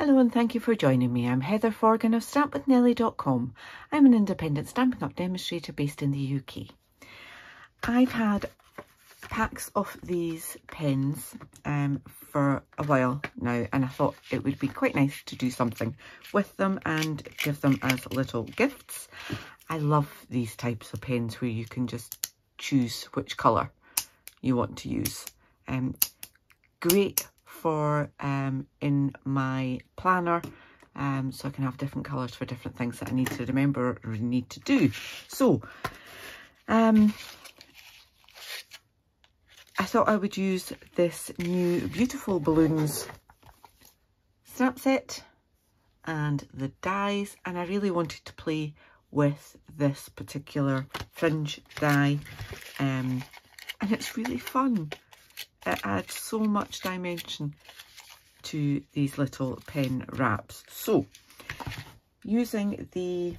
Hello and thank you for joining me. I'm Heather Forgan of stampwithnellie.com. I'm an independent Stampin' Up demonstrator based in the UK. I've had packs of these pens um, for a while now and I thought it would be quite nice to do something with them and give them as little gifts. I love these types of pens where you can just choose which colour you want to use. Um, great for um, in my planner um, so I can have different colours for different things that I need to remember or need to do. So, um, I thought I would use this new Beautiful Balloons stamp set and the dies and I really wanted to play with this particular fringe die um, and it's really fun it adds so much dimension to these little pen wraps. So, using the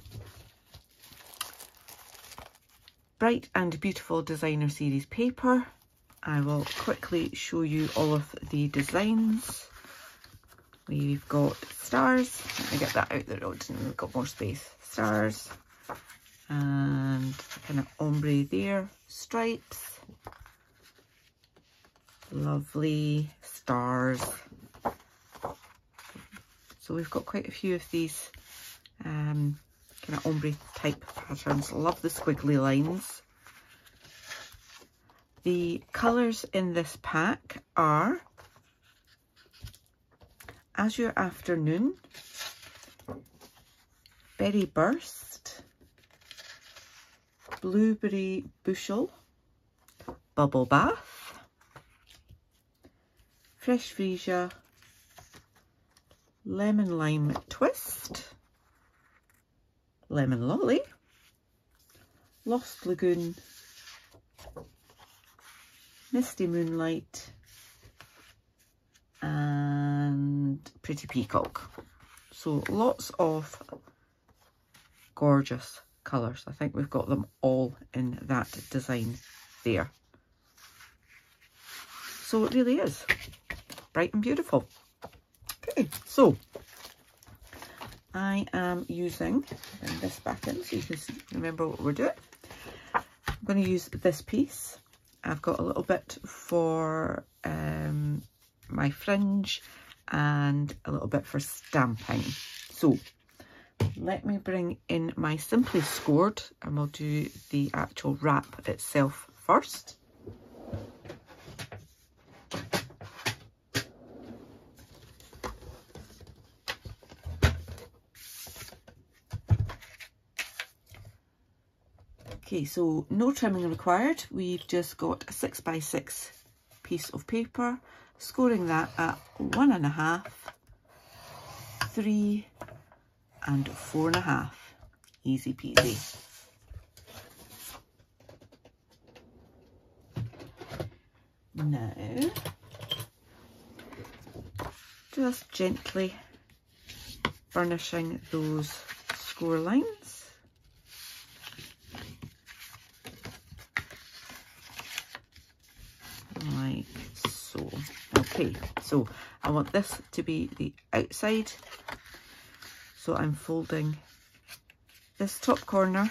Bright and Beautiful Designer Series paper, I will quickly show you all of the designs. We've got stars, let me get that out the road and we've got more space. Stars and kind of ombre there, stripes, lovely stars. So we've got quite a few of these um, kind of ombre type patterns. Love the squiggly lines. The colours in this pack are Azure Afternoon, Berry Burst, Blueberry Bushel, Bubble Bath, fresh freesia, lemon lime twist, lemon lolly, lost lagoon, misty moonlight, and pretty peacock. So lots of gorgeous colours. I think we've got them all in that design there. So it really is bright and beautiful. Okay, so I am using, this back in so you can remember what we're doing. I'm going to use this piece. I've got a little bit for um, my fringe and a little bit for stamping. So let me bring in my Simply Scored and we'll do the actual wrap itself first. Okay, so no trimming required. We've just got a six by six piece of paper, scoring that at one and a half, three and four and a half. Easy peasy. Now, just gently burnishing those score lines. So I want this to be the outside. So I'm folding this top corner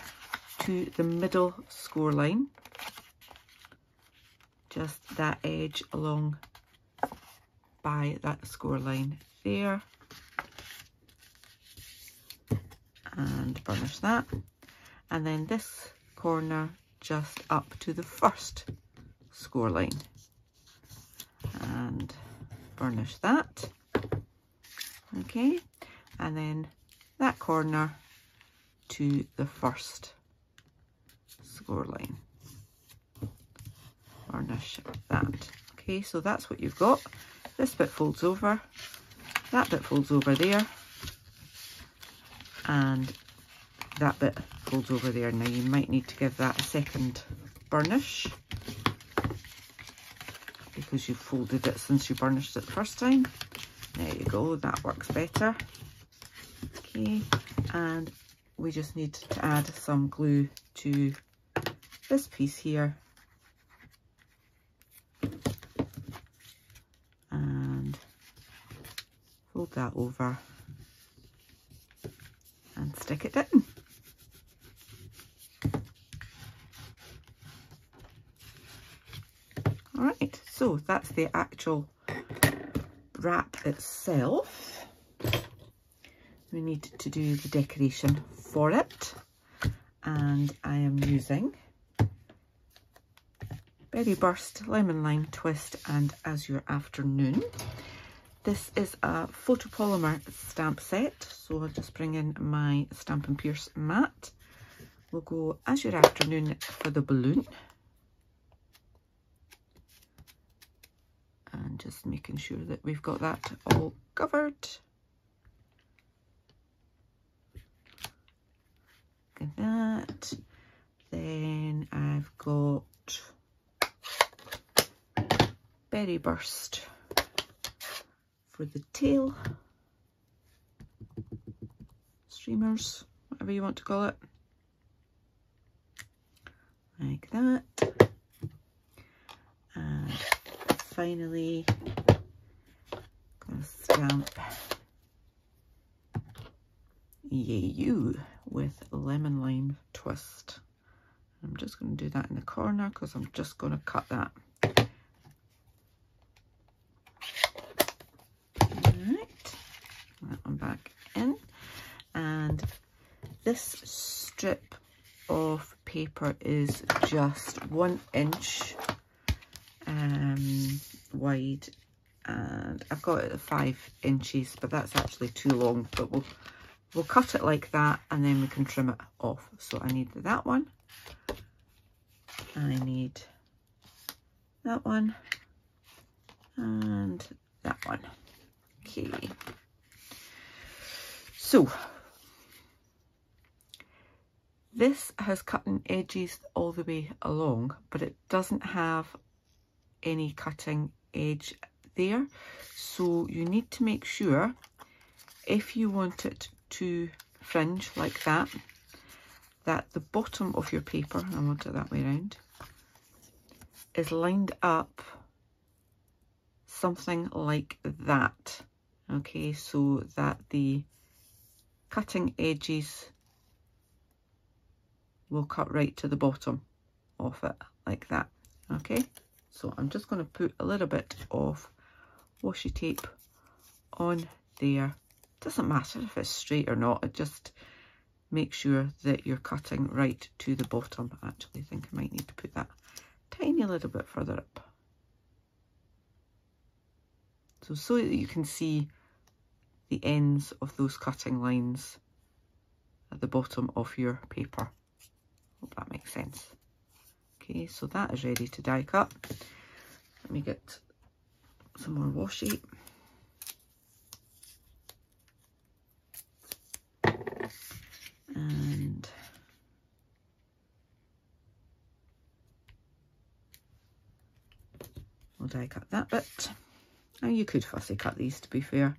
to the middle score line. Just that edge along by that score line there. And burnish that. And then this corner just up to the first score line burnish that. Okay, and then that corner to the first score line. Burnish that. Okay, so that's what you've got. This bit folds over, that bit folds over there, and that bit folds over there. Now you might need to give that a second burnish because you folded it since you burnished it the first time. There you go, that works better. Okay, and we just need to add some glue to this piece here. And fold that over and stick it in. Alright, so that's the actual wrap itself. We need to do the decoration for it and I am using Berry Burst, Lemon Lime Twist and Azure Afternoon. This is a photopolymer stamp set, so I'll just bring in my Stampin' Pierce mat. We'll go Azure Afternoon for the balloon. And just making sure that we've got that all covered. Look at that. Then I've got Berry Burst for the tail. Streamers, whatever you want to call it. Like that. And finally, gonna stamp Yay You with lemon lime twist. I'm just going to do that in the corner because I'm just going to cut that. Alright, that one back in. And this strip of paper is just one inch um, wide and I've got it at five inches but that's actually too long but we'll we'll cut it like that and then we can trim it off. So I need that one. I need that one and that one. Okay. So this has cutting edges all the way along but it doesn't have any cutting edge there. So you need to make sure if you want it to fringe like that that the bottom of your paper I want it that way around is lined up something like that. Okay so that the cutting edges will cut right to the bottom of it like that. Okay so I'm just going to put a little bit of washi tape on there. Doesn't matter if it's straight or not, it just make sure that you're cutting right to the bottom. I actually think I might need to put that tiny little bit further up. So, so that you can see the ends of those cutting lines at the bottom of your paper. Hope that makes sense. Okay, so that is ready to die cut. Let me get some more washi. And we'll die cut that bit. Now you could fussy cut these to be fair,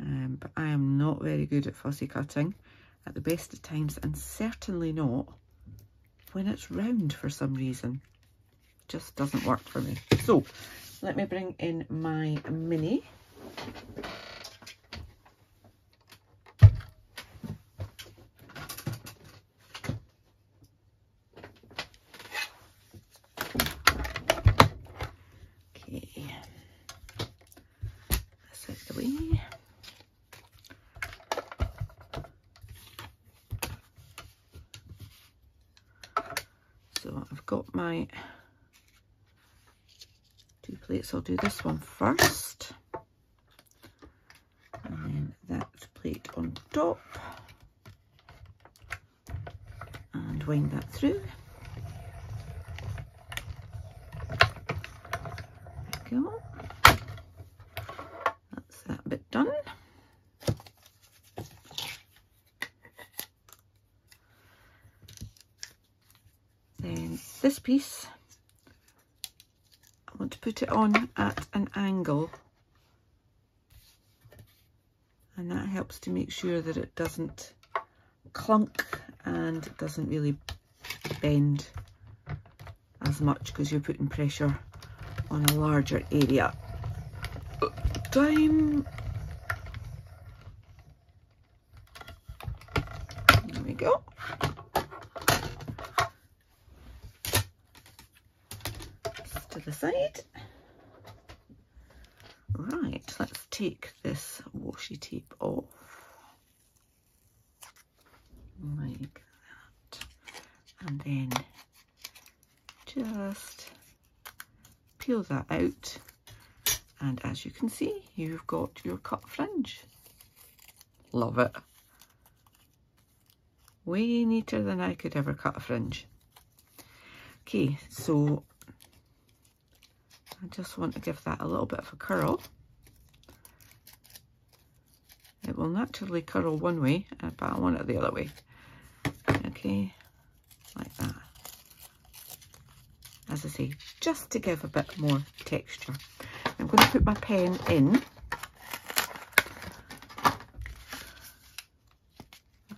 um, but I am not very good at fussy cutting at the best of times and certainly not when it's round for some reason. Just doesn't work for me. So let me bring in my mini. So I've got my two plates. I'll do this one first. And then that plate on top. And wind that through. There we go. That's that bit done. This piece. I want to put it on at an angle. And that helps to make sure that it doesn't clunk and doesn't really bend as much because you're putting pressure on a larger area. Time go. To the side. Right, let's take this washi tape off. Like that. And then just peel that out. And as you can see, you've got your cut fringe. Love it. Way neater than I could ever cut a fringe. Okay, so I just want to give that a little bit of a curl. It will naturally curl one way, uh, but I want it the other way. Okay, like that. As I say, just to give a bit more texture. I'm going to put my pen in.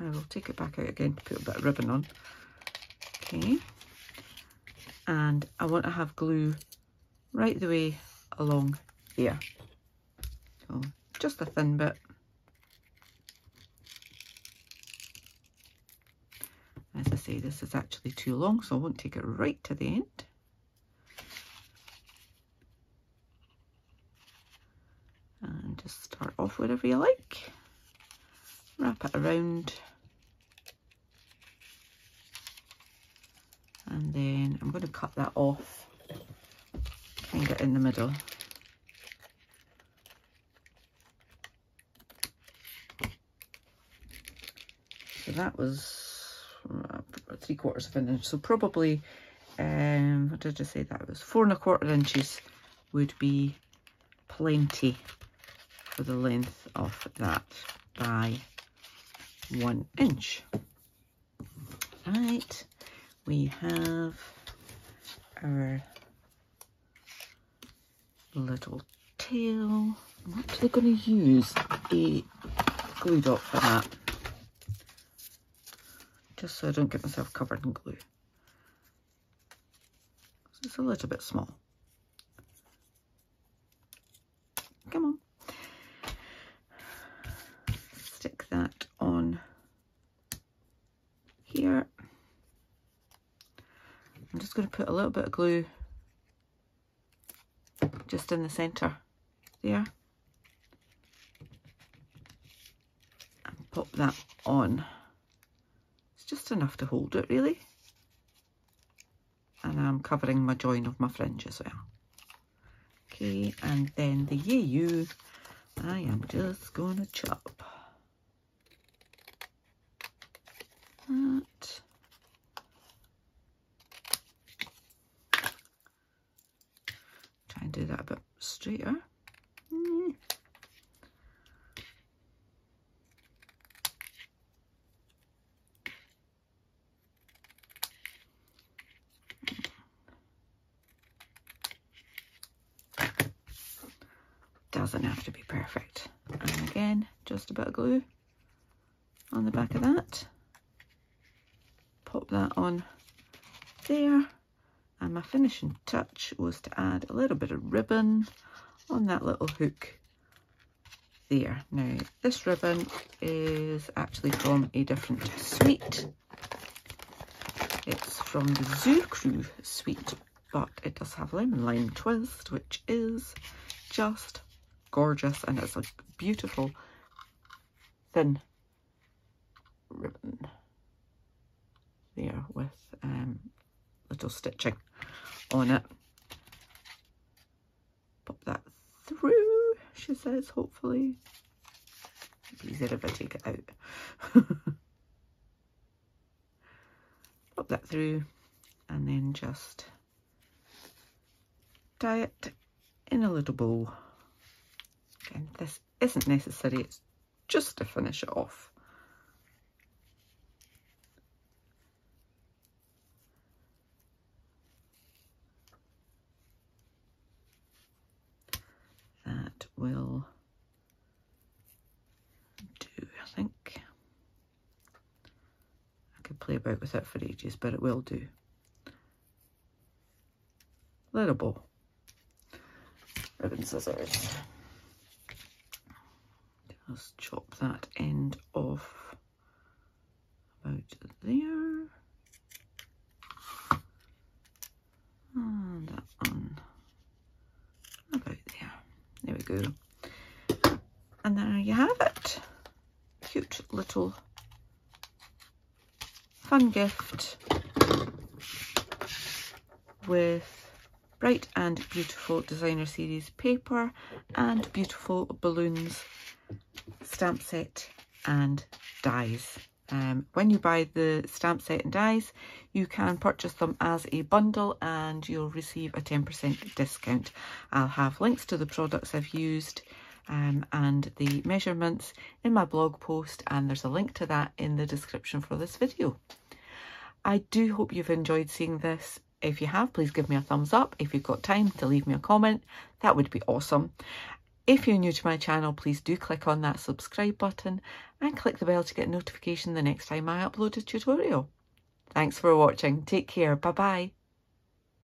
I will take it back out again to put a bit of ribbon on. Okay. And I want to have glue right the way along here. So just a thin bit. As I say, this is actually too long, so I won't take it right to the end. And just start off wherever you like. Wrap it around. And then I'm going to cut that off of in the middle. So that was uh, three quarters of an inch. So probably, um, what did I say that was? Four and a quarter inches would be plenty for the length of that by one inch. Right, we have our little tail. I'm actually going to use a glue dot for that. Just so I don't get myself covered in glue. It's a little bit small. Come on. Stick that on here. I'm just going to put a little bit of glue just in the centre there. And pop that on. It's just enough to hold it really. And I'm covering my join of my fringe as well. Okay, and then the you I am just going to chop that. and do that a bit straighter. Mm. Doesn't have to be perfect. And again, just a bit of glue on the back of that. Pop that on there and my finishing touch was to add a little bit of ribbon on that little hook there. Now this ribbon is actually from a different suite. It's from the Zoo Crew suite, but it does have lemon lime twist, which is just gorgeous and it's a beautiful thin ribbon there with um, little stitching on it. Pop that through, she says, hopefully. It's easier if I take it out. Pop that through and then just tie it in a little bow. Again, this isn't necessary, it's just to finish it off. Will do, I think. I could play about with it for ages, but it will do. Little bow. Ribbon scissors. Just chop that end off about And there you have it. Cute little fun gift with bright and beautiful designer series paper and beautiful balloons, stamp set and dies. Um, when you buy the stamp set and dies, you can purchase them as a bundle and you'll receive a 10% discount. I'll have links to the products I've used um, and the measurements in my blog post and there's a link to that in the description for this video. I do hope you've enjoyed seeing this. If you have, please give me a thumbs up. If you've got time to leave me a comment, that would be awesome. If you're new to my channel, please do click on that subscribe button and click the bell to get notification the next time I upload a tutorial. Thanks for watching. Take care. Bye bye.